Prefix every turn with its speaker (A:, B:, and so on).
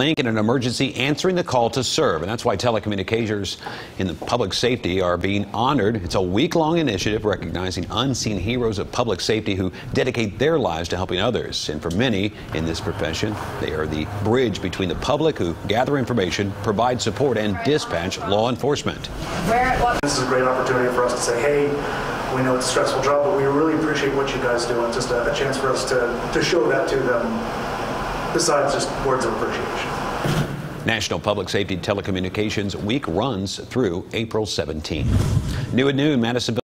A: link in an emergency answering the call to serve. And that's why telecommunicators in the public safety are being honored. It's a week long initiative recognizing unseen heroes of public safety who dedicate their lives to helping others. And for many in this profession, they are the bridge between the public who gather information, provide support, and dispatch law enforcement.
B: This is a great opportunity for us to say, hey, we know it's a stressful job, but we really appreciate what you guys do. And just a, a chance for us to, to show that to them besides just words of appreciation.
A: National Public Safety Telecommunications Week runs through April 17. New at noon, Madison.